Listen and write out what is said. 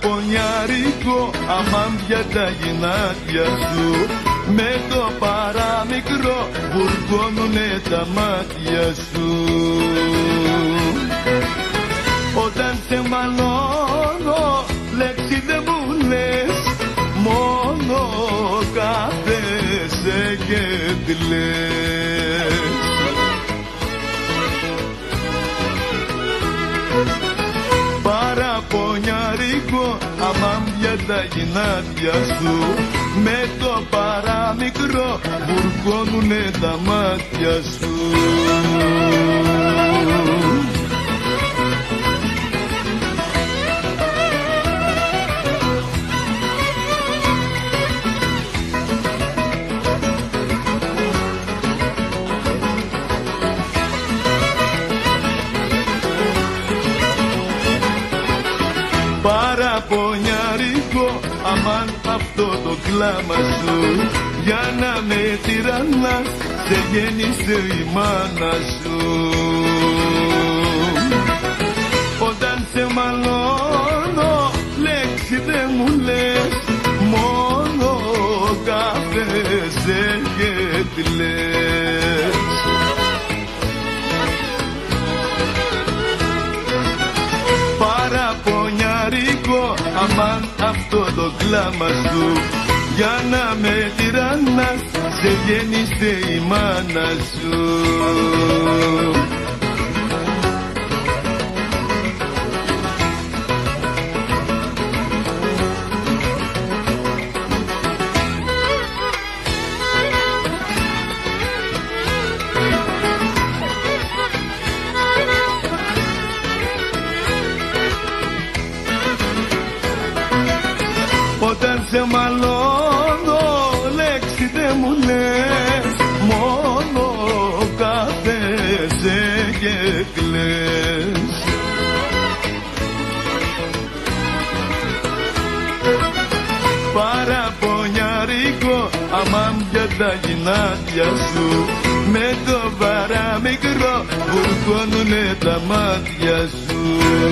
Παραπονιάρικο αμάν για τα γυνάτια σου. Με το παραμικρό βουρκώνουνε τα μάτια σου. Όταν σε μαλώνω λέξη δεν μου λες. Μόνο κάθεσαι και κλαις Παραπονιάρικο αμάν για τα γυνάτια σου. Με το παραμικρό βουρκώνουνε τα μάτια σου αμάν αυτό το κλάμα σου. Για να με τυραννάς σε γέννησε η μάνα σου. Όταν σε μαλώνω λέξη δεν μου λες Μόνο κάθεσαι και τη αμάν αυτό το κλάμα σου Για να με τυραννάς σε γέννησε η μάνα σου Όταν σε μαλώνω λέξη δεν μου λες. Μόνο κάθεσαι και κλαις. Παραπονιάρικο αμάν για τα γυνάτια σου. Με το παραμικρό βουρκώνουνε τα μάτια σου